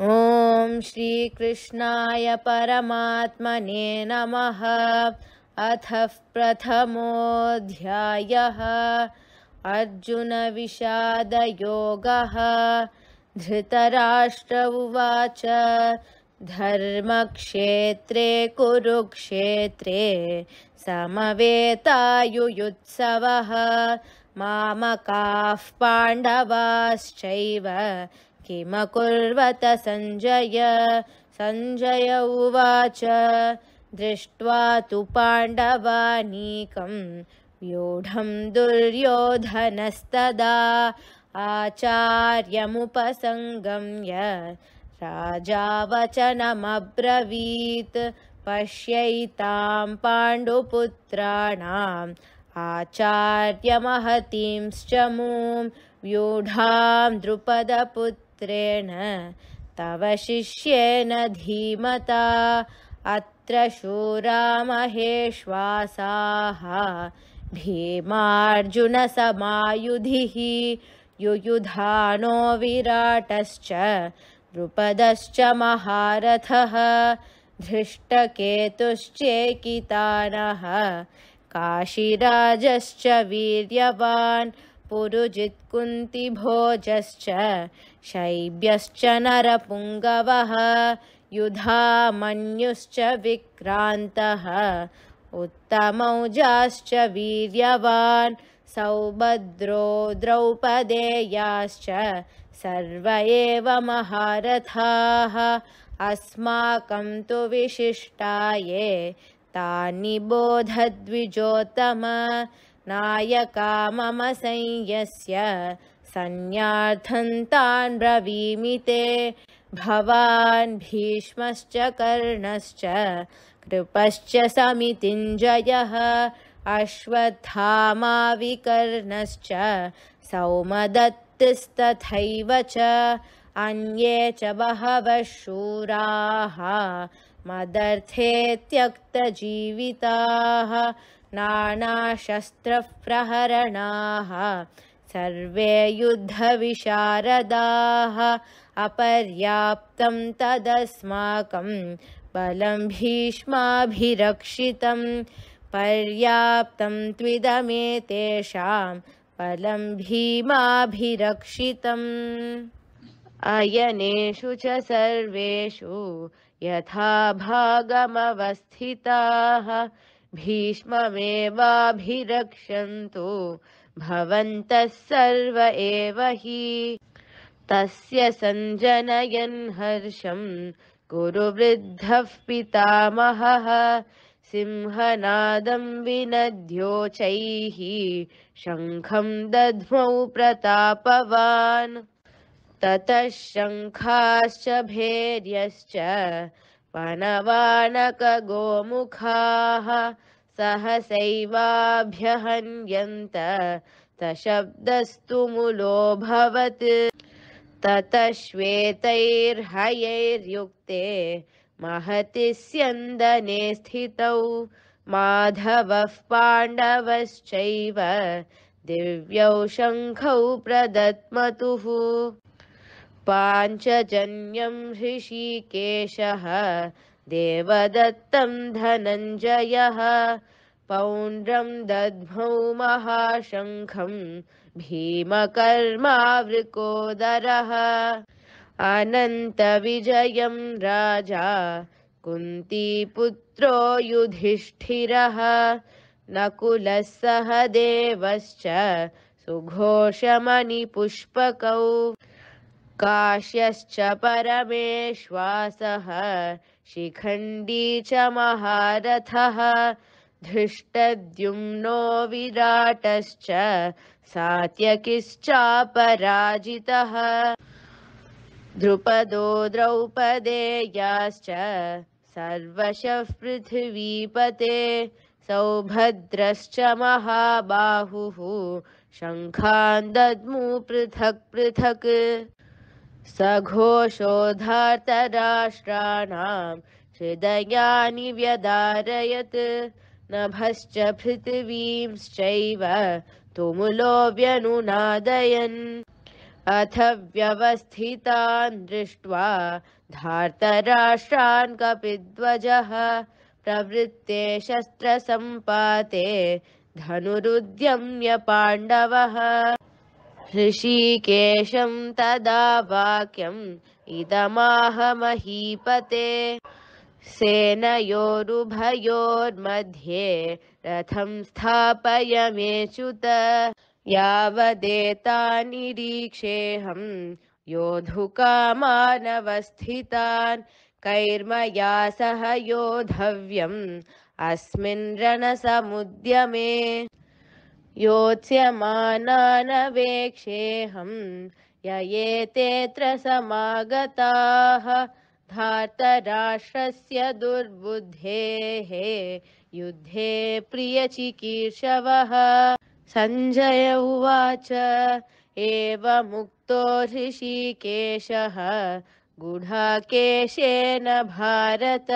ॐ श्रीकृष्णाय परमात्मने नमः। अथ प्रथमोऽध्यायः। अर्जुनविषादयोगः धृतराष्ट्र उवाच। धर्मक्षेत्रे कुरुक्षेत्रे समवेतायुयुत्सवः। मामकाः पाण्डवाश्चैव किमकुर्वत सञ्जय सञ्जय उवाच दृष्ट्वा तु पाण्डवानीकं व्यूढं दुर्योधनस्तदा आचार्यमुपसङ्गम्य राजा वचनमब्रवीत् पश्यैतां पाण्डुपुत्राणाम् आचार्यमहतींश्च मूं व्यूढां द्रुपदपुत्रेण तव शिष्येन धीमता। अत्र शूरामहेश्वासाः। भीमार्जुनसमायुधिः युयुधानो विराटश्च द्रुपदश्च महारथः। धृष्टकेतुश्चेकितानः। काशीराजश्च वीर्यवान् पुरुजित्कुन्तिभोजश्च शैब्यश्च नरपुङ्गवः युधामन्युश्च विक्रान्तः उत्तमौजाश्च वीर्यवान् सौभद्रो द्रौपदेयाश्च सर्व एव महारथाः अस्माकं तु विशिष्टाये तानि बोधद्विजोत्तम नायका मम संयस्य सन्न्यार्थन्तान् ब्रवीमि ते। भवान् भीष्मश्च कर्णश्च कृपश्च समितिञ्जयः अश्वत्थामाविकर्णश्च सौमदत्तिस्तथैव च अन्ये च बहवः शूराः मदर्थे त्यक्तजीविताः नानाशस्त्रप्रहरणाः सर्वे युद्धविशारदाः अपर्याप्तं तदस्माकं बलं भीष्माभिरक्षितं पर्याप्तं त्विदमेतेषां बलं भीमाभिरक्षितम्। अयनेषु च सर्वेषु यथा भागमवस्थिताः भीष्ममेवाभिरक्षन्तु। भवन्तः सर्व एव हि। तस्य सञ्जनयन् हर्षं गुरुवृद्धः पितामहः। सिंहनादं विनद्योचैः शङ्खं दध्मौ प्रतापवान्। ततः शङ्खाश्च भैर्यश्च पणवानकगोमुखाः सहसैवाभ्यहन्यन्त तशब्दस्तु मुलोऽभवत् ततः श्वेतैर्हयैर्युक्ते महति स्यन्दने स्थितौ माधवः पाण्डवश्चैव दिव्यौ शङ्खौ प्रदत्मतुः पाञ्चजन्यं हृषीकेशः देवदत्तं धनञ्जयः पौण्ड्रं दध्मौ महाशङ्खं भीमकर्मावृकोदरः। अनन्तविजयं राजा कुन्तीपुत्रो युधिष्ठिरः नकुलः सह देवश्च सुघोषमणिपुष्पकौ काश्यश्च परमेश्वासः, शिखण्डी च महारथः, धृष्टद्युम्नो विराटश्च, सात्यकिश्चापराजितः। द्रुपदो द्रौपदेयाश्च, सर्वशः पृथिवीपते, सौभद्रश्च महाबाहुः, शङ्खान् दद्मु पृथक् पृथक्। सघोषोधार्तराष्ट्राणां हृदयानि व्यदारयत्। नभश्च पृथिवींश्चैव तुमुलो व्यनुनादयन् अथ व्यवस्थितान् दृष्ट्वा धार्तराष्ट्रान् कपिध्वजः। प्रवृत्ते शस्त्रसम्पाते धनुरुद्यम्य पाण्डवः ऋषिकेशं तदा वाक्यम् इदमाह महीपते सेनयोरुभयोर्मध्ये रथं स्थापय मेच्युत यावदेतान्निरीक्षेऽहं योद्धुकामानवस्थितान् कैर्मया सह योद्धव्यम् अस्मिन् रणसमुद्यमे योत्स्यमानानवेक्षेऽहं य एतेऽत्र समागताः धार्तराष्ट्रस्य दुर्बुद्धेः युद्धे प्रियचिकीर्षवः। सञ्जय उवाच एवमुक्तो ऋषिकेशः गुढाकेशेन भारत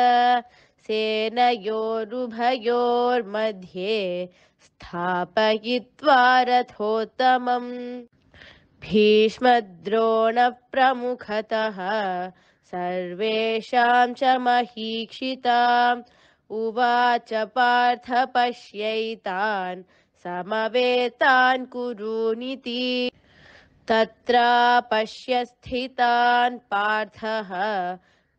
सेनयोरुभयोर्मध्ये स्थापयित्वा रथोत्तमम्। भीष्मद्रोणप्रमुखतः सर्वेषां च महीक्षिताम्। उवाच पार्थ पश्यैतान् समवेतान् कुरूनिति। तत्र पश्य स्थितान् पार्थः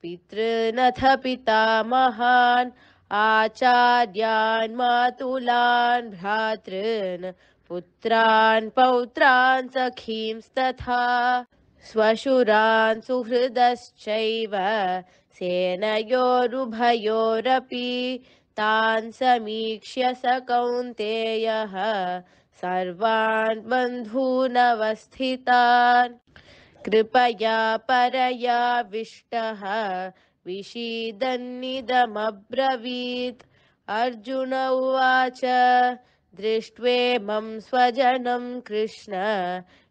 पितृनथ पितामहान् आचार्यान् मातुलान् भ्रातॄन् पुत्रान् पौत्रान् सखींस्तथा स्वशुरान् सुहृदश्चैव सेनयोरुभयोरपि तान् समीक्ष्य स कौन्तेयः सर्वान् बन्धूनवस्थितान् कृपया परयाविष्टः विषीदन्निदमब्रवीत् अर्जुन उवाच दृष्ट्वेमं स्वजनं कृष्ण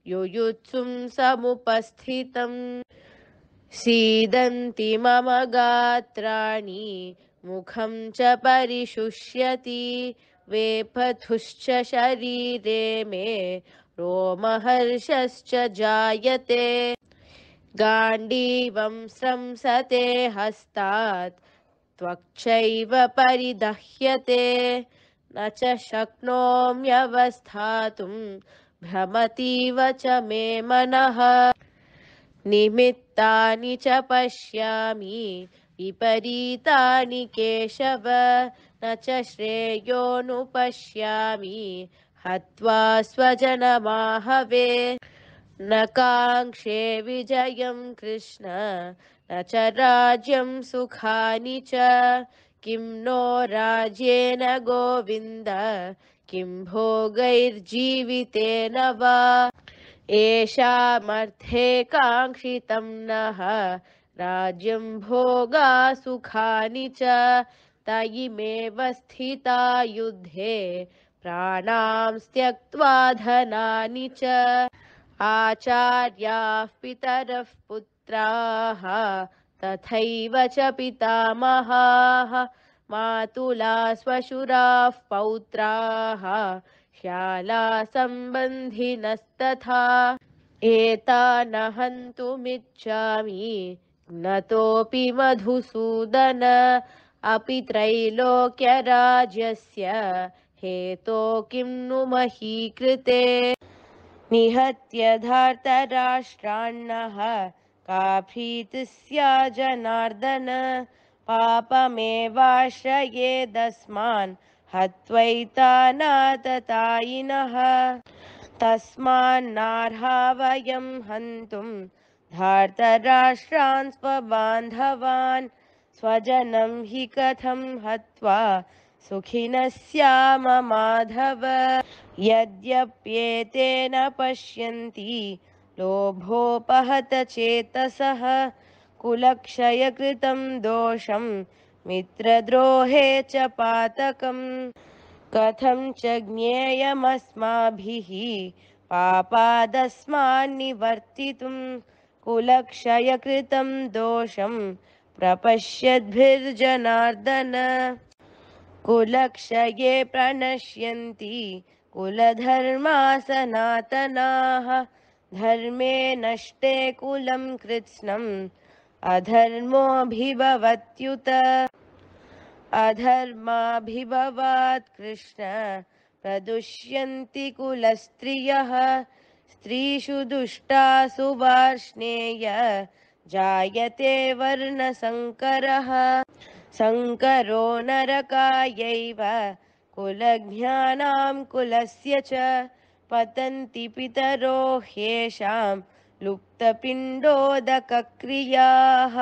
युयुत्सुं समुपस्थितम्। सीदन्ति मम गात्राणि मुखं च परिशुष्यति वेपथुश्च शरीरे मे रोमहर्षश्च जायते। गाण्डीवं स्रंसते हस्तात् त्वक्चैव परिदह्यते। न च शक्नोम्यवस्थातुं भ्रमतीव च मे मनः। निमित्तानि च पश्यामि विपरीतानि केशव। न च श्रेयोनुपश्यामि हत्वा स्वजनमाहवे। न काङ्क्षे विजयं कृष्ण न च राज्यं सुखानि च। किं नो राज्येन गोविन्द किं भोगैर्जीवितेन वा। येषामर्थे काङ्क्षितं नः राज्यं भोगा सुखानि च। तयिमेव स्थिता युद्धे प्राणां त्यक्त्वा धनानि च। आचार्याः पितरः पुत्राः तथैव च पितामहाः मातुला स्वशुराः पौत्राः शालासम्बन्धिनस्तथा। एतान हन्तुमिच्छामि ज्ञतोऽपि मधुसूदन अपि त्रैलोक्यराज्यस्य हेतो किं नु महीकृते? निहत्य धार्तराष्ट्रान्नः का भीतिः स्या जनार्दन पापमेवाश्रयेदस्मान् हत्वैतानाततायिनः तस्मान्नार्हा वयं हन्तुं धार्तराष्ट्रान् स्वबान्धवान् स्वजनं हि कथं हत्वा सुखिनः स्याम माधव। यद्यप्येतेन पश्यन्ति लोभोपहत चेतसः। कुलक्षयकृतं दोषं मित्रद्रोहे च पातकम्। कथं च ज्ञेयमस्माभिः पापादस्मान्निवर्तितुं कुलक्षयकृतं दोषं प्रपश्यद्भिर्जनार्दन कुलक्षये प्रणश्यन्ति। कुलधर्मा सनातनाः धर्मे नष्टे कुलं कृत्स्नम् अधर्मोऽभिभवत्युत। अधर्माभिभवात् कृष्ण। प्रदुष्यन्ति कुलस्त्रियः। स्त्रीषु दुष्टासु वार्ष्णेय। जायते वर्णसङ्करः सङ्करो नरकायैव कुलज्ञानां कुलस्य च पतन्ति पितरो ह्येषां लुप्तपिण्डोदकक्रियाः।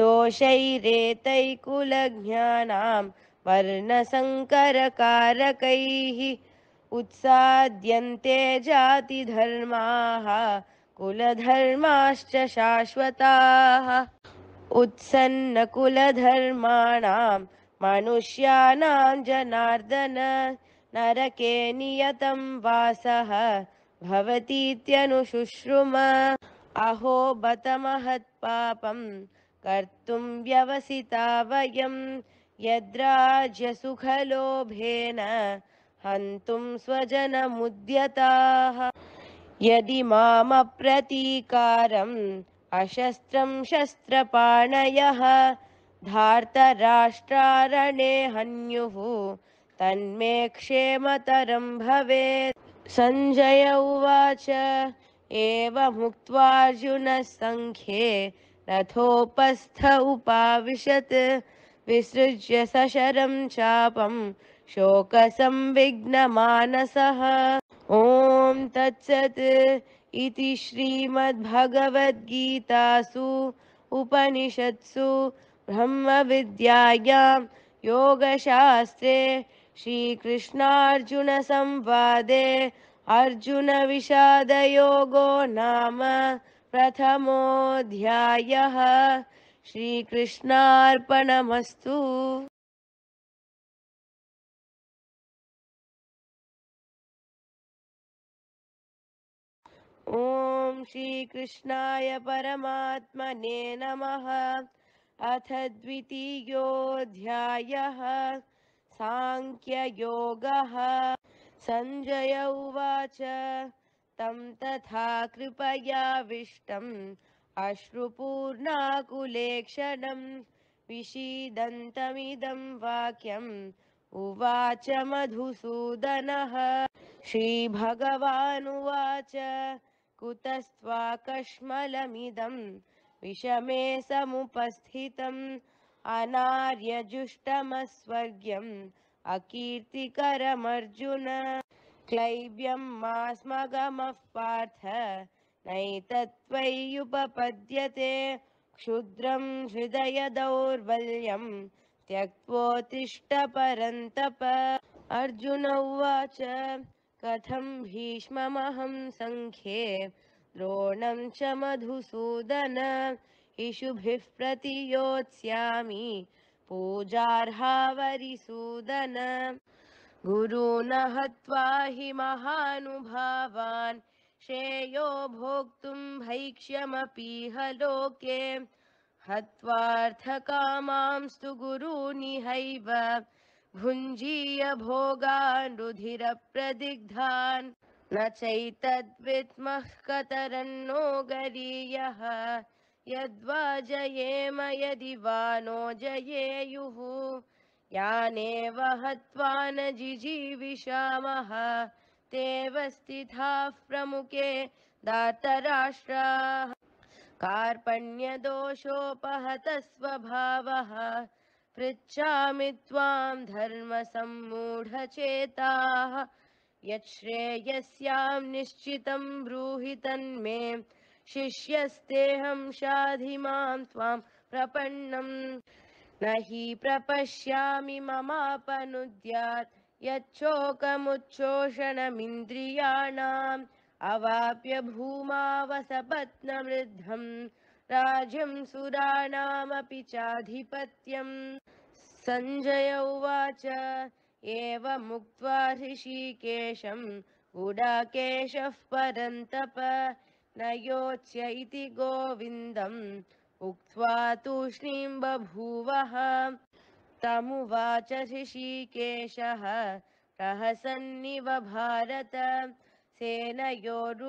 दोषैरेतैकुलज्ञानां वर्णसङ्करकारकैः उत्साद्यन्ते जातिधर्माः कुलधर्माश्च शाश्वताः उत्सन्नकुलधर्माणां मनुष्याणां जनार्दन नरके नियतं वासः भवतीत्यनुशुश्रुम। अहो बत महत्पापं कर्तुं व्यवसिता वयं यद्राज्यसुखलोभेन हन्तुं स्वजनमुद्यताः। यदि मामप्रतीकारम् अशस्त्रं शस्त्रपाणयः धार्तराष्ट्रारणे हन्युः तन्मे क्षेमतरं भवेत्। सञ्जय उवाच एवमुक्त्वार्जुनः सङ्ख्ये रथोपस्थ उपाविशत् विसृज्य सशरं चापं शोकसंविघ्नमानसः। ॐ तत्सत् इति श्रीमद्भगवद्गीतासु उपनिषत्सु ब्रह्मविद्यायां योगशास्त्रे श्रीकृष्णार्जुनसंवादे अर्जुनविषादयोगो नाम प्रथमोऽध्यायः। श्रीकृष्णार्पणमस्तु ॐ श्रीकृष्णाय परमात्मने नमः। अथ द्वितीयोऽध्यायः। साङ्ख्ययोगः। सञ्जय उवाच। तं तथा कृपयाविष्टम्। अश्रुपूर्णाकुलेक्षणं विषीदन्तमिदं वाक्यम्। उवाच मधुसूदनः। श्रीभगवानुवाच कुतस्त्वाकश्मलमिदं विषमे समुपस्थितम् अनार्यजुष्टमस्वर्ग्यम् अकीर्तिकरमर्जुन। क्लैब्यं मास्मगमः पार्थ नैतत्त्वय्युपपद्यते क्षुद्रं हृदय दौर्बल्यं त्यक्त्वोत्तिष्ठ परन्तप अर्जुन उवाच कथं भीष्ममहं सङ्ख्ये द्रोणं च मधुसूदन इषुभिः प्रतियोत्स्यामि पूजार्हावरिसूदन। गुरून् हत्वा हि महानुभावान् श्रेयो भोक्तुं भैक्ष्यमपीह लोके हत्वार्थकामांस्तु गुरूनिहैव भुञ्जीय भोगान् रुधिरप्रदिग्धान् न चैतद्विद्मः कतरन्नो गरीयः यद्वा जयेम यदि वा नो जयेयुः। यानेव हत्वा न जिजीविषामः। तेव स्थिताः प्रमुखे दातराष्ट्राः। कार्पण्यदोषोपहतः स्वभावः पृच्छामि त्वां धर्मसम्मूढचेताः। यच्छ्रेयस्यां निश्चितं ब्रूहि तन्मे। शिष्यस्तेऽहं शाधि मां त्वां प्रपन्नम् न हि प्रपश्यामि ममापनुद्यात्। यच्छोकमुच्छोषणमिन्द्रियाणाम्। अवाप्य भूमावसपत्नवृद्धम् राज्यं सुराणामपि चाधिपत्यम् सञ्जय उवाच एवमुक्त्वा ऋषिकेशं गुडाकेशः परन्तप। न योत्स्य इति गोविन्दम् उक्त्वा तूष्णीं बभूवः तमुवाच ऋषिकेशः प्रहसन्निव भारत। सेनयोरुभयोर्मध्ये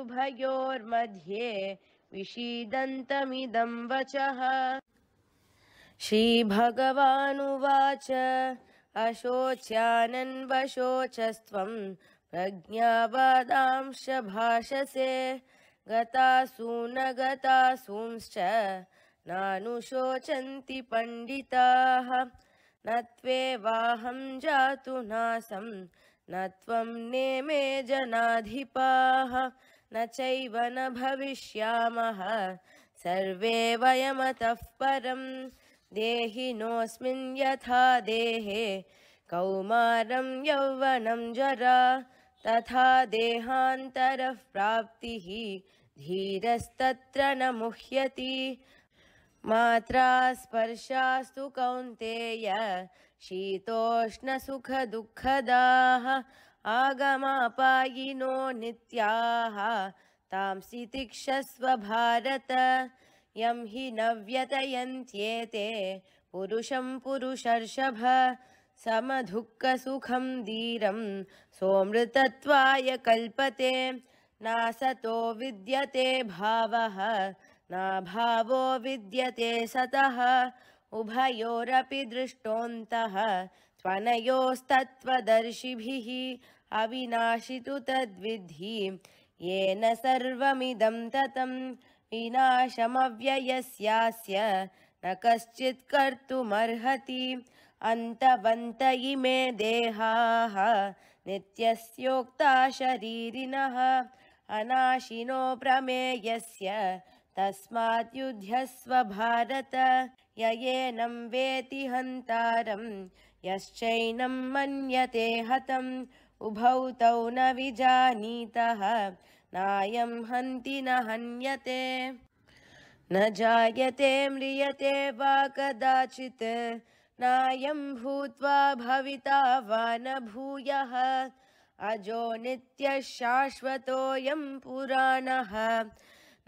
विषीदन्तमिदं वचः। श्रीभगवानुवाच अशोच्यानन्वशोचस्त्वं प्रज्ञावादांश भाषसे गतासु न गतासूंश्च नानुशोचन्ति पण्डिताः। न त्वेवाहं जातु नासं न त्वं नेमे जनाधिपाः न चैव न भविष्यामः। सर्वे वयमतः परम् देहिनोऽस्मिन् यथा देहे। कौमारं यौवनं जरा। तथा देहान्तरः प्राप्तिः। धीरस्तत्र न मुह्यति। मात्रा स्पर्शास्तु कौन्तेय। शीतोष्णसुखदुःखदाः आगमापायिनो नित्याः तांसि तिक्षस्व भारत। यं हि न व्यतयन्त्येते पुरुषं पुरुषर्षभ समदुःखसुखं धीरं सोऽमृतत्वाय कल्पते नासतो विद्यते भावः नाभावो विद्यते सतः उभयोरपि दृष्टोऽन्तः त्वनयोस्तत्त्वदर्शिभिः अविनाशि तु तद्विद्धि येन सर्वमिदं ततम् विनाशमव्ययस्यास्य न कश्चित् कर्तुमर्हति अन्तवन्त इमे देहाः नित्यस्योक्ता शरीरिणः अनाशिनो प्रमेयस्य तस्मात् युध्यस्व भारत ययेनं वेति हन्तारं यश्चैनं मन्यते हतम् उभौ तौ न विजानीतः। नायं हन्ति न हन्यते। न जायते म्रियते वा कदाचित्। नायं भूत्वा भविता वा न भूयः। अजो नित्यः शाश्वतोऽयं पुराणः।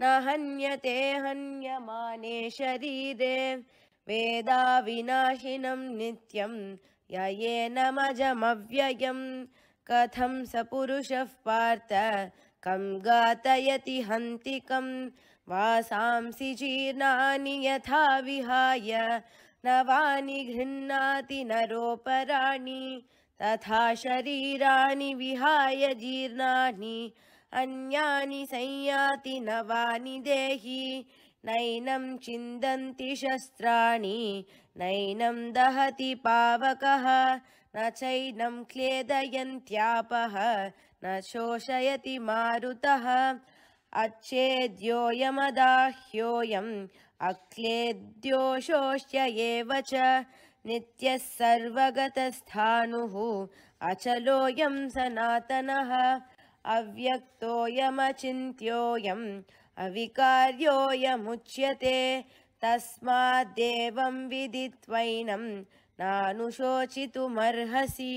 न हन्यते हन्यमाने शरीरे। वेदाविनाशिनं नित्यं ययेनमजमव्ययं कथं स पुरुषः पार्थ? कं घातयति हन्तिकं? वासांसि जीर्णानि यथा विहाय। नवानि गृह्णाति नरोपराणि। तथा शरीराणि विहाय जीर्णानि। अन्यानि संयाति नवानि देहि। नैनं चिन्दन्ति शस्त्राणि। नैनं दहति पावकः न चैनं क्लेदयन्त्यापः न शोषयति मारुतः। अच्छेद्योऽयमदाह्योऽयम् अक्लेद्यो शोष्य एव च। नित्यः सर्वगतस्थाणुः अचलोऽयं सनातनः। अव्यक्तोऽयमचिन्त्योऽयम् अविकार्योऽयमुच्यते। तस्माद्देवं विदित्वैनं नानुशोचितुमर्हसि।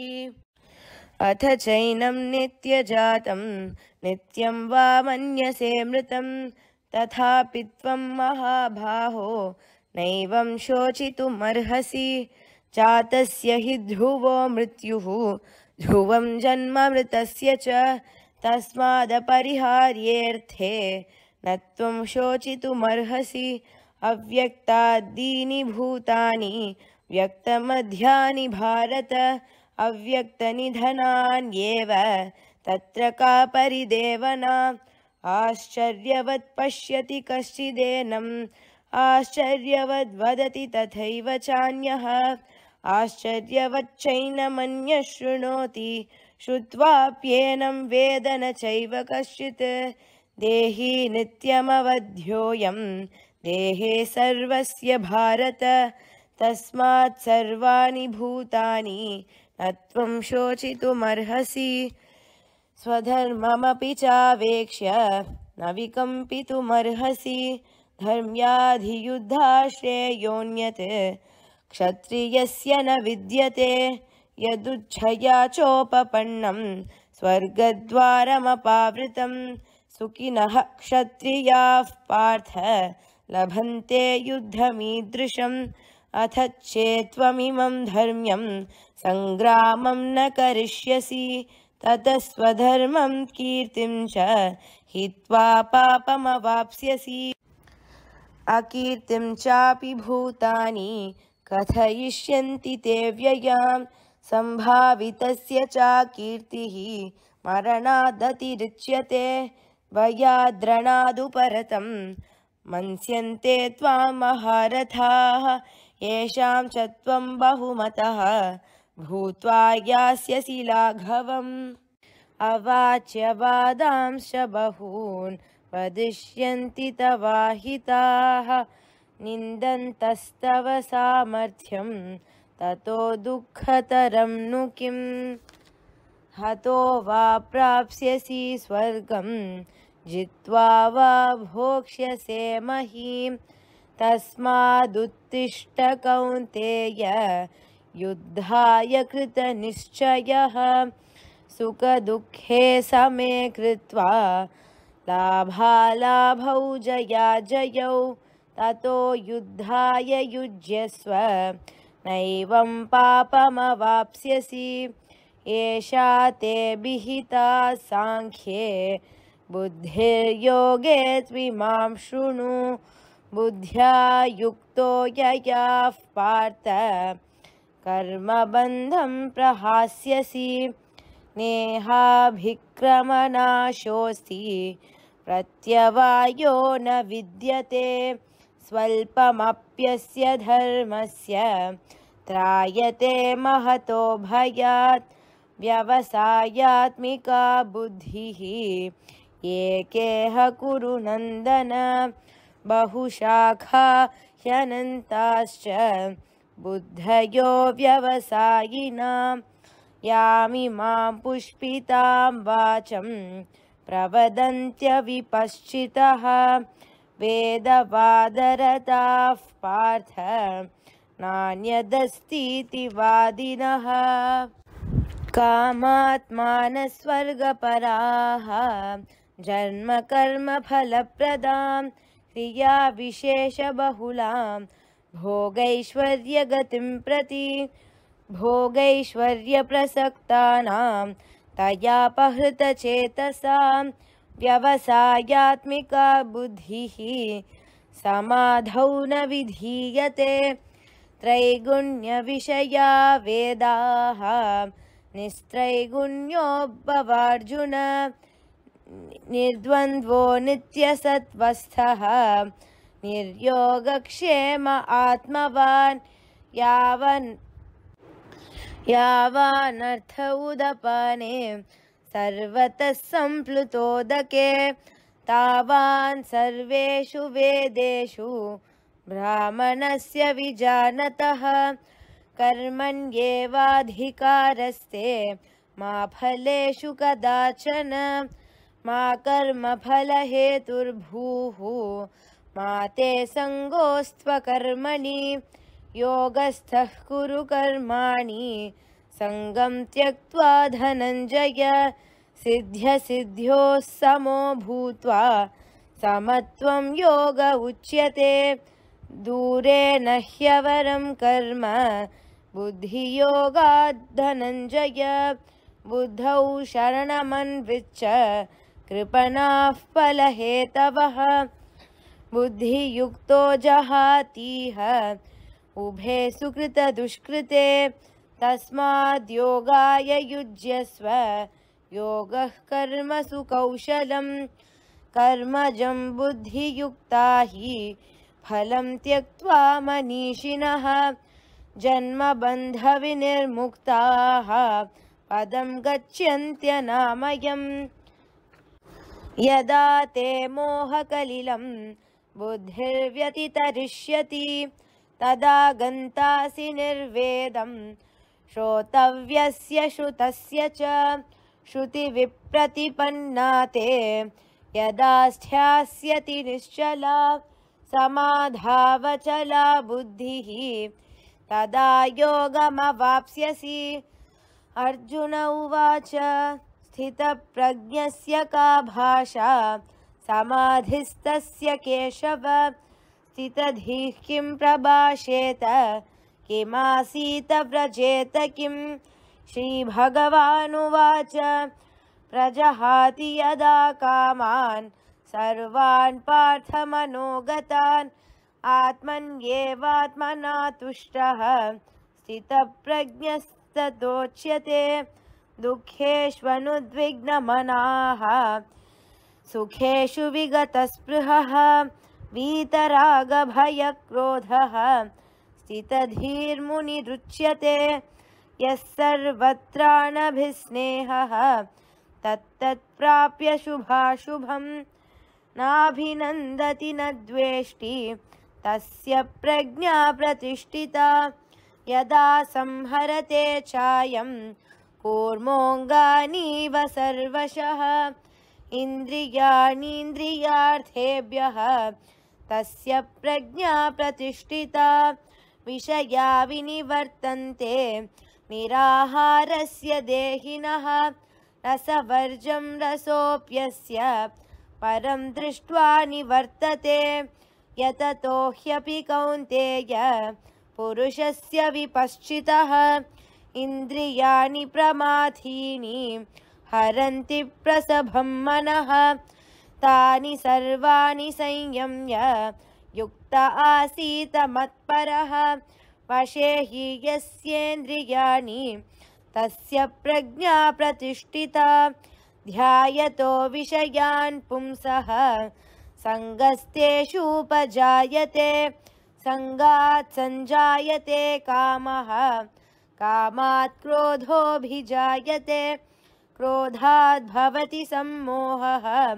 अथ चैनं नित्यजातं नित्यं वा मन्यसे मृतं तथापि त्वं महाबाहो नैवं शोचितुमर्हसि। जातस्य हि ध्रुवो मृत्युः ध्रुवं जन्ममृतस्य च तस्मादपरिहार्येऽर्थे न त्वं शोचितुमर्हसि। अव्यक्तादीनि भूतानि व्यक्तमध्यानि भारत अव्यक्तनिधनान्येव तत्र का परिदेवना आश्चर्यवत् पश्यति कश्चिदेनम् आश्चर्यवद्वदति तथैव चान्यः। आश्चर्यवच्चैनमन्यः शृणोति श्रुत्वाप्येनं वेद न चैव कश्चित्। देहि नित्यमवध्योऽयं। देहे सर्वस्य भारत तस्मात् सर्वाणि भूतानि न त्वं शोचितुमर्हसि। स्वधर्ममपि चावेक्ष्य न विकम्पितुमर्हसि। धर्म्याधियुद्धाश्रेयोऽन्यत् क्षत्रियस्य न विद्यते। यदुच्छया चोपपन्नं स्वर्गद्वारमपावृतं। सुखिनः क्षत्रियाः पार्थ लभन्ते युद्धमीदृशम् अथ चेत्त्वमिमं धर्म्यं सङ्ग्रामं न करिष्यसि ततः स्वधर्मं कीर्तिं च हित्वा पापमवाप्स्यसि। अकीर्तिं चापि भूतानि कथयिष्यन्ति ते व्ययां सम्भावितस्य चाकीर्तिः मरणादतिरिच्यते वयाद्रणादुपरतं मन्स्यन्ते त्वां महारथाः येषां च त्वं बहुमतः भूत्वा यास्यसि लाघवम्। अवाच्यवादांश्च बहून् वदिष्यन्ति तवाहिताः। निन्दन्तस्तव सामर्थ्यं ततो दुःखतरं नु किम्? हतो वा प्राप्स्यसि स्वर्गं जित्वा वा भोक्ष्यसे महीं तस्मादुत्तिष्ठ कौन्तेय युद्धाय कृतनिश्चयः सुखदुःखे समे कृत्वा लाभालाभौ जया जयौ ततो युद्धाय युज्यस्व नैवं पापमवाप्स्यसि एषा ते विहिता साङ्ख्ये बुद्धिर्योगे त्विमां शृणु बुद्ध्या युक्तो ययाः पार्थ। कर्मबन्धं प्रहास्यसि नेहाभिक्रमनाशोऽस्ति प्रत्यवायो न विद्यते स्वल्पमप्यस्य धर्मस्य। त्रायते महतो भयात् व्यवसायात्मिका बुद्धिः। एकेह कुरु नन्दन बहुशाखा ह्यनन्ताश्च बुद्धयो व्यवसायिनां। यामिमां पुष्पितां वाचं प्रवदन्त्यविपश्चितः वेदवादरताः पार्थ नान्यदस्तीति वादिनः कामात्मानस्वर्गपराः जन्मकर्मफलप्रदां क्रियाविशेषबहुलां भोगैश्वर्यगतिं प्रति भोगैश्वर्यप्रसक्तानां। तयापहृतचेतसां व्यवसायात्मिका बुद्धिः। समाधौ न विधीयते त्रैगुण्यविषया वेदाः। निस्त्रैगुण्यो निर्द्वन्द्वो नित्यसत्वस्थः निर्योगक्षेम आत्मवान् यावन् यावानर्थ उदपाने। सर्वतः सम्प्लुतोदके तावान् सर्वेषु वेदेषु ब्राह्मणस्य विजानतः। कर्मण्येवाधिकारस्ते। मा फलेषु कदाचन। मा कर्मफलहेतुर्भूः मा ते सङ्गोऽस्त्वकर्मणि योगस्थः कुरु कर्माणि। सङ्गं त्यक्त्वा धनञ्जय। सिद्ध्यसिद्ध्योः समो भूत्वा। समत्वं योग उच्यते। दूरे न ह्यवरं कर्म। धनञ्जय बुद्धौ शरणमन्विच्च कृपणाः फलहेतवः बुद्धियुक्तो जहातीह। उभे सुकृतदुष्कृते। तस्माद्योगाय युज्यस्व। योगः कर्मसु कौशलं कर्मजं बुद्धियुक्ता हि। फलं त्यक्त्वा मनीषिणः। जन्मबन्धविनिर्मुक्ताः। पदं गच्छन्त्यनामयम् यदा ते मोहकलिलं बुद्धिर्व्यतितरिष्यति तदा गन्तासि निर्वेदं श्रोतव्यस्य श्रुतस्य च श्रुतिविप्रतिपन्ना ते यदा स्यास्यति निश्चला समाधावचला बुद्धिः तदा योगमवाप्स्यसि। अर्जुन उवाच स्थितप्रज्ञस्य का भाषा? समाधिस्तस्य केशव? स्थितधिः किं प्रभाषेत? किमासीत व्रजेत? किं? श्रीभगवानुवाच। प्रजहाति यदा कामान् सर्वान् पार्थमनोगतान्। आत्मन्येवात्मना तुष्टः स्थितप्रज्ञस्ततोच्यते दुःखेष्वनुद्विग्नमनाः। सुखेषु विगतस्पृहः वीतरागभयक्रोधः। स्थितधीर्मुनिरुच्यते यः सर्वत्राणभिस्नेहः तत्तत्प्राप्य शुभाशुभं नाभिनन्दति न द्वेष्टि। तस्य प्रज्ञा प्रतिष्ठिता। यदा संहरते चायं कूर्मोऽङ्गानीव सर्वशः। इन्द्रियाणीन्द्रियार्थेभ्यः तस्य प्रज्ञा प्रतिष्ठिता। विषया विनिवर्तन्ते। निराहारस्य देहिनः। रसवर्जं रसोऽप्यस्य। परं दृष्ट्वा निवर्तते। यततो ह्यपि कौन्तेय। पुरुषस्य विपश्चितः इन्द्रियाणि प्रमाथीनि हरन्ति प्रसभं मनः। तानि सर्वाणि संयम्य युक्त आसीत मत्परः। वशे हि यस्येन्द्रियाणि तस्य प्रज्ञा प्रतिष्ठिता। ध्यायतो विषयान् पुंसः। सङ्गस्तेषूपजायते सङ्गात् सञ्जायते कामः कामात् क्रोधोऽभिजायते। क्रोधात् भवति सम्मोहः।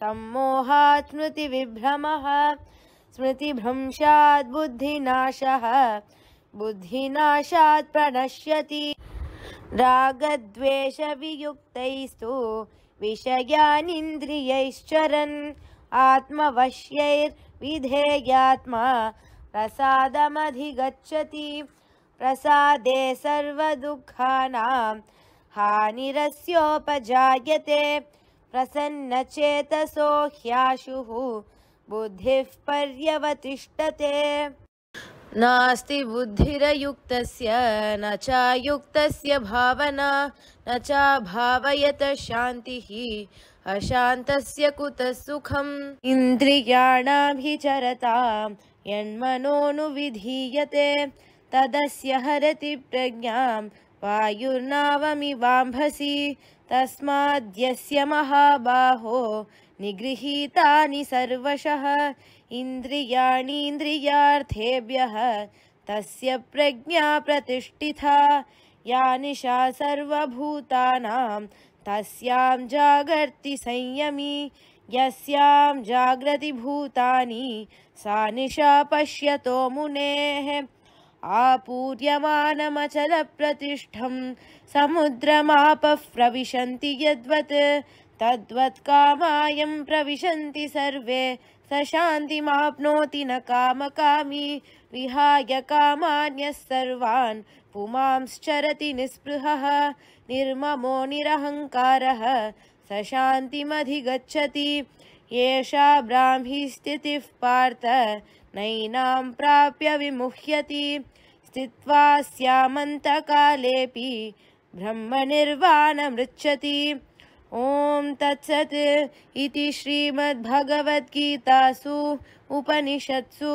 सम्मोहात् स्मृतिविभ्रमः। स्मृतिभ्रंशात् बुद्धिनाशः। बुद्धिनाशात् प्रणश्यति। रागद्वेषवियुक्तैस्तु। विषयानिन्द्रियैश्चरन्। आत्मवश्यैर्विधेयात्मा। प्रसादमधिगच्छति प्रसादे सर्वदुःखानां हानिरस्योपजायते। प्रसन्नचेतसो ह्याशुः। बुद्धिः पर्यवतिष्ठते। नास्ति बुद्धिरयुक्तस्य न चायुक्तस्य भावना। न चाभावयत शान्तिः। अशान्तस्य कुतः सुखम्? इन्द्रियाणाभिचरतां यन्मनोनुविधीयते तदस्य हरति प्रज्ञां। वायुर्नावमिवाम्भसि। तस्माद्यस्य महाबाहो निगृहीतानि सर्वशः। इन्द्रियाणीन्द्रियार्थेभ्यः तस्य प्रज्ञा प्रतिष्ठिता। या निशा सर्वभूतानां तस्यां जागर्ति संयमी। यस्यां जाग्रति भूतानि सा निशा पश्यतो मुनेः आपूर्यमानमचलप्रतिष्ठं समुद्रमापः प्रविशन्ति यद्वत् तद्वत् कामायं प्रविशन्ति सर्वे। स शान्तिमाप्नोति न कामकामी विहाय कामान्यः सर्वान् पुमांश्चरति निःस्पृहः निर्ममो निरहङ्कारः। स शान्तिमधिगच्छति एषा ब्राह्मी स्थितिः पार्थ नैनां प्राप्य विमुह्यति। स्थित्वा स्यामन्तकालेऽपि ब्रह्मनिर्वाणमृच्छति। ॐ तत्सत् इति श्रीमद्भगवद्गीतासु उपनिषत्सु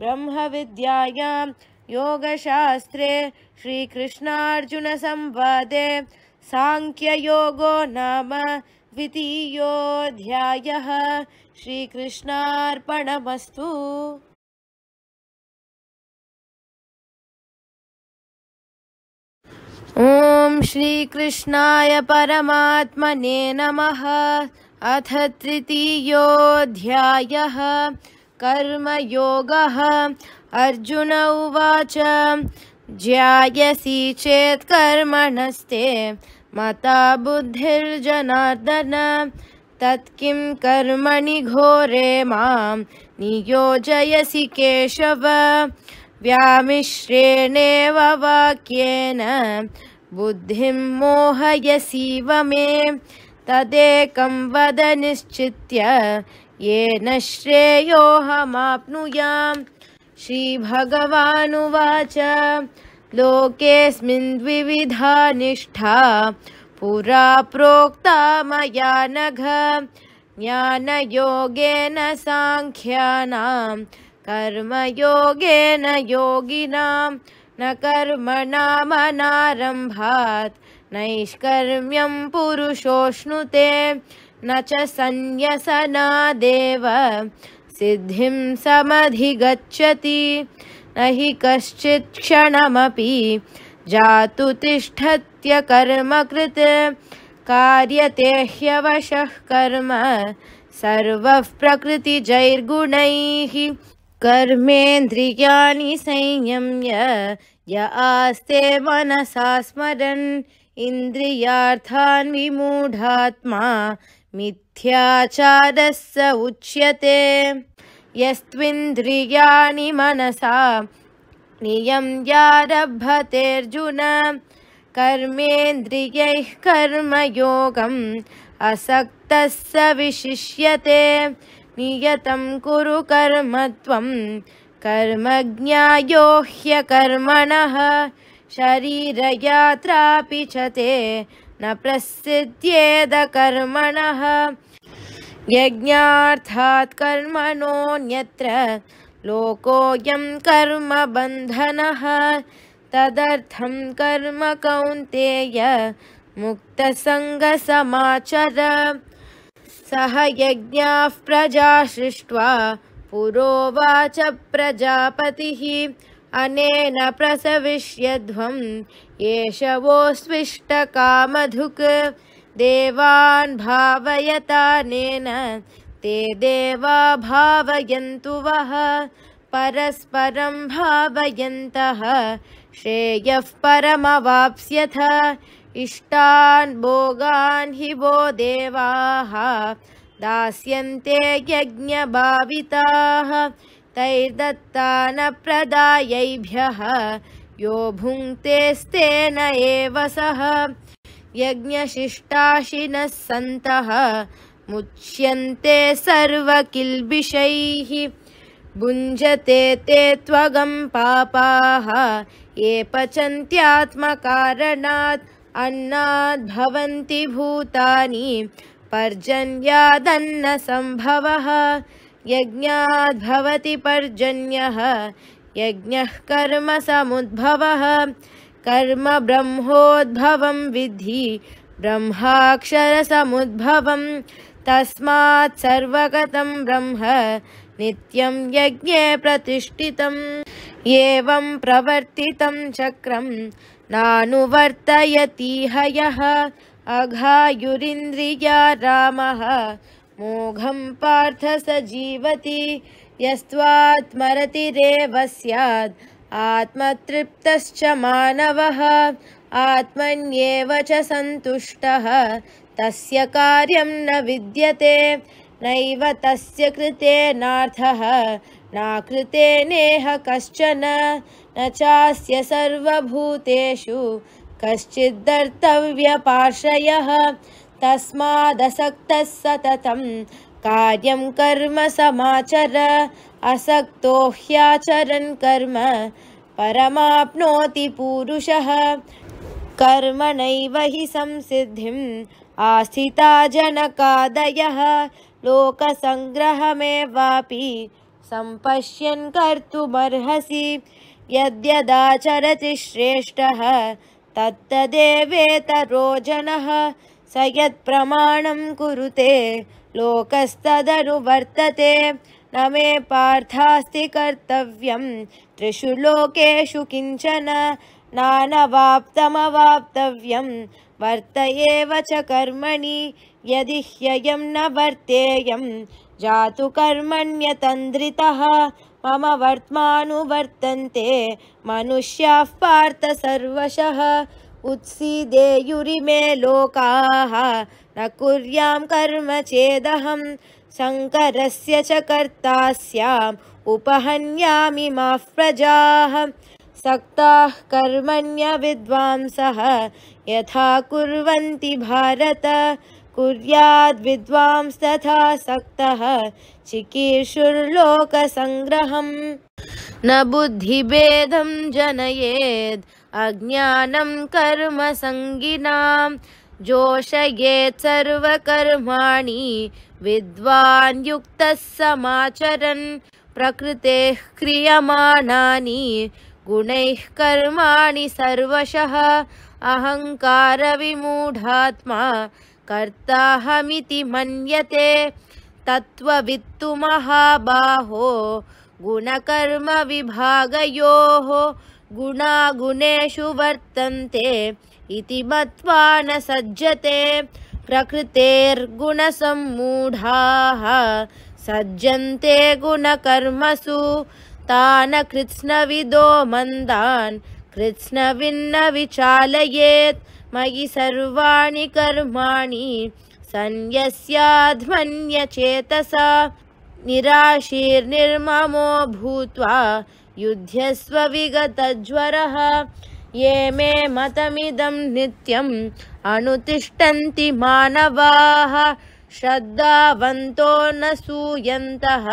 ब्रह्मविद्यायां योगशास्त्रे श्रीकृष्णार्जुनसंवादे साङ्ख्ययोगो नाम द्वितीयोऽध्यायः। श्रीकृष्णार्पणमस्तु ॐ श्रीकृष्णाय परमात्मने नमः। अथ तृतीयोऽध्यायः। कर्मयोगः। अर्जुन उवाच, ज्यायसि चेत् कर्मणस्ते, मता बुद्धिर्जनार्दन। तत्किं कर्मणि घोरे माँ, नियोजयसि केशव। व्यामिश्रेणेव वाक्येन बुद्धिं मोहयसीव मे। तदेकं वद निश्चित्य येन श्रेयोऽहमाप्नुयाम्। श्रीभगवानुवाच लोकेऽस्मिन् द्विविधा निष्ठा पुरा प्रोक्ता मया नघ। ज्ञानयोगेन साङ्ख्यानां कर्मयोगेन योगिनां न कर्मणामनारम्भात् नैष्कर्म्यं पुरुषोऽश्नुते न च सन्न्यसनादेव सिद्धिं समधिगच्छति न हि कश्चित् क्षणमपि जातु तिष्ठत्य कर्मकृत् कार्यते ह्यवशः कर्म सर्वः प्रकृतिजैर्गुणैः कर्मेन्द्रियाणि संयम्य य आस्ते मनसा स्मरन् इन्द्रियार्थान् विमूढात्मा मिथ्याचारः स उच्यते। यस्त्विन्द्रियाणि मनसा नियम्यारभतेऽर्जुन कर्मेन्द्रियैः कर्मयोगम् असक्तः स विशिष्यते नियतं कुरु कर्म त्वं। कर्मज्ञायो ह्यकर्मणः। शरीरयात्रापि च ते न प्रसिद्ध्येद कर्मणः यज्ञार्थात् कर्मणोऽन्यत्र लोकोऽयं कर्मबन्धनः तदर्थं कर्म कौन्तेय मुक्तसङ्गसमाचर सह यज्ञाः प्रजा सृष्ट्वा पुरोवाच प्रजापतिः। अनेन प्रसविष्यध्वम् एष वोऽस्विष्टकामधुक् देवान् भावयतानेन ते देवा भावयन्तु वः। परस्परं भावयन्तः श्रेयः परमवाप्स्यथ इष्टान् भोगान् हि वो देवाः दास्यन्ते यज्ञभाविताः तैर्दत्तानप्रदायैभ्यः यो भुङ्क्तेस्तेन एव सः यज्ञशिष्टाशिनः सन्तः मुच्यन्ते सर्वकिल्बिषैः भुञ्जते ते त्वगं पापाः ये पचन्त्यात्मकारणात् अन्नाद् भवन्ति भूतानि पर्जन्यादन्नसम्भवः। यज्ञाद् भवति पर्जन्यः यज्ञः कर्मसमुद्भवः कर्म ब्रह्मोद्भवं विद्धि ब्रह्माक्षरसमुद्भवं तस्मात् सर्वगतं ब्रह्म नित्यं यज्ञे प्रतिष्ठितम्। एवं प्रवर्तितं चक्रं नानुवर्तयतीह यः अघायुरिन्द्रिया रामः। मोघं पार्थ स जीवति। यस्त्वात्मरतिरेव स्यात्। आत्मतृप्तश्च मानवः। आत्मन्येव च सन्तुष्टः। तस्य कार्यं न विद्यते। नैव तस्य कृतेनार्थः नाकृते नेह कश्चन न चास्य सर्वभूतेषु कश्चिद्दर्तव्यपार्श्रयः तस्मादसक्तः सततं कार्यं कर्म समाचर असक्तो ह्याचरन् कर्म परमाप्नोति पूरुषः। कर्मणैव हि संसिद्धिम् आस्थिता जनकादयः लोकसङ्ग्रहमेवापि सम्पश्यन् कर्तुमर्हसि यद्यदाचरति श्रेष्ठः तत्तदेवेतरो जनः स यत्प्रमाणं कुरुते लोकस्तदनुवर्तते न मे पार्थास्ति कर्तव्यं त्रिषु लोकेषु किञ्चन नानवाप्तमवाप्तव्यं वर्त एव च कर्मणि यदि ह्ययं न वर्तेयं जातु कर्मण्यतन्द्रितः मम वर्त्मानुवर्तन्ते मनुष्याः पार्थ सर्वशः। उत्सीदेयुरिमे लोकाः। न कुर्यां कर्म चेदहं शङ्करस्य च कर्ता स्याम् उपहन्यामि माः प्रजाः। सक्ताः कर्मण्यविद्वांसः यथा कुर्वन्ति भारत कुर्याद्विद्वांस्तथा सक्तः चिकीर्षुर्लोकसङ्ग्रहम्। न बुद्धिभेदं जनयेद् अज्ञानं कर्मसङ्गिनां जोषयेत् सर्वकर्माणि विद्वान् युक्तः समाचरन्। प्रकृतेः क्रियमाणानि गुणैः कर्माणि सर्वशः। अहङ्कारविमूढात्मा कर्ताहमिति मन्यते तत्त्ववित्तु महाबाहो गुणकर्मविभागयोः गुणागुणेषु वर्तन्ते इति मत्वा न सज्जते प्रकृतेर्गुणसम्मूढाः। सज्जन्ते गुणकर्मसु तान् कृत्स्नविदो मन्दान् कृत्स्नविन्न विचालयेत् मयि सर्वाणि कर्माणि सन्न्यस्याध्मन्यचेतसा निराशीर्निर्ममो भूत्वा युध्यस्व विगतज्वरः। ये मे मतमिदं नित्यम् अनुतिष्ठन्ति मानवाः। श्रद्धावन्तो न सूयन्तः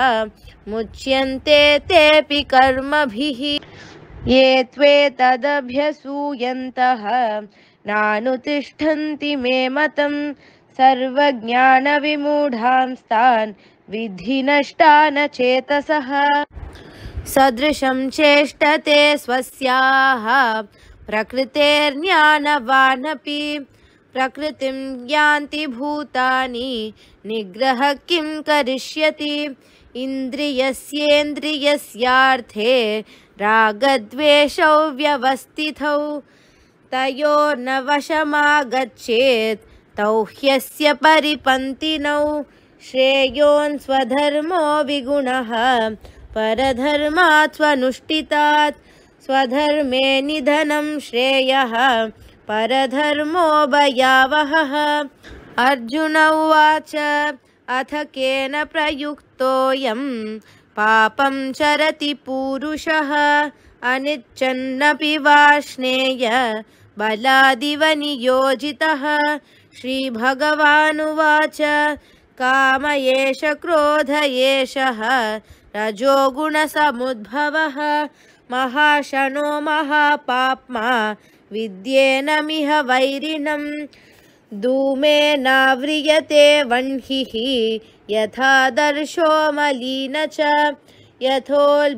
मुच्यन्ते तेऽपि कर्मभिः। ये त्वेतदभ्यसूयन्तः नानुतिष्ठन्ति मे मतं सर्वज्ञानविमूढांस्तान् विद्धि नष्टान चेतसः। सदृशं चेष्टते स्वस्याः प्रकृतेर्ज्ञानवानपि। प्रकृतिं यान्ति भूतानि निग्रह किं करिष्यति? इन्द्रियस्येन्द्रियस्यार्थे रागद्वेषौ व्यवस्थितौ तयोर्न वशमागच्छेत्। तौ ह्यस्य परिपन्तिनौ श्रेयोन् स्वधर्मो विगुणः। परधर्मात् स्वनुष्ठितात् स्वधर्मे निधनं श्रेयः। परधर्मो भयावहः। अर्जुन उवाच अथ केन प्रयुक्तोऽयं? पापं चरति पूरुषः। अनिच्छन्नपि वाष्णेय बलादिव नियोजितः श्रीभगवानुवाच काम एष क्रोध एषः रजोगुणसमुद्भवः महाशनो महापाप्मा विद्येनमिह वैरिणं धूमेनाव्रियते वह्निः। यथा दर्शो मलिन च यथोल्बेनावृतो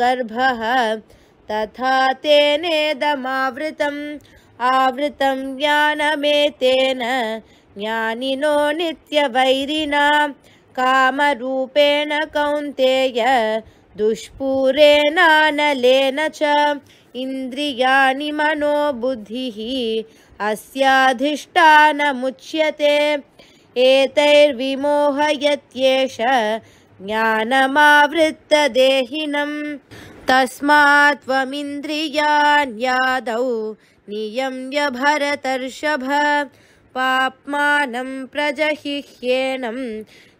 गर्भः तथा तेनेदमावृतम् आवृतं ज्ञानमेतेन ज्ञानिनो नित्यवैरिणा। कामरूपेण कौन्तेय दुष्पूरेणानलेन च। इन्द्रियाणि मनो बुद्धिः अस्याधिष्ठानमुच्यते एतैर्विमोहयत्येष ज्ञानमावृत्तदेहिनं तस्मात् त्वमिन्द्रियाण्यादौ नियम्य भरतर्षभ पाप्मानं प्रजहिह्येनं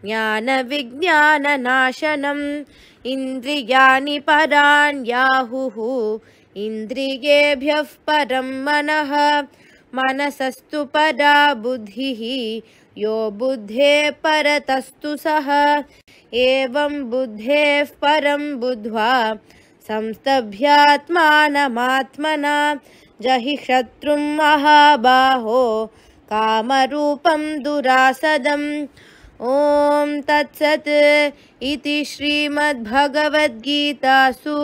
ज्ञानविज्ञाननाशनम् इन्द्रियाणि पराण्याहुः इन्द्रियेभ्यः परं मनः मनसस्तु परा बुद्धिः यो बुद्धेः परतस्तु सः एवं बुद्धेः परं बुद्ध्वा संस्तभ्यात्मानमात्मना। जहि शत्रुं महाबाहो कामरूपं दुरासदम्। ॐ तत्सत् इति श्रीमद्भगवद्गीतासु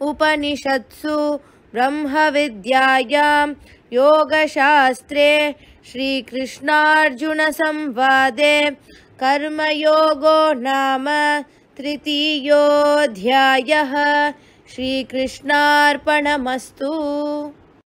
उपनिषत्सु ब्रह्मविद्यायां योगशास्त्रे श्रीकृष्णार्जुनसंवादे। कर्मयोगो नाम तृतीयोऽध्यायः श्रीकृष्णार्पणमस्तु